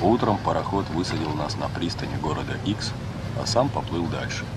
Утром пароход высадил нас на пристани города Икс, а сам поплыл дальше.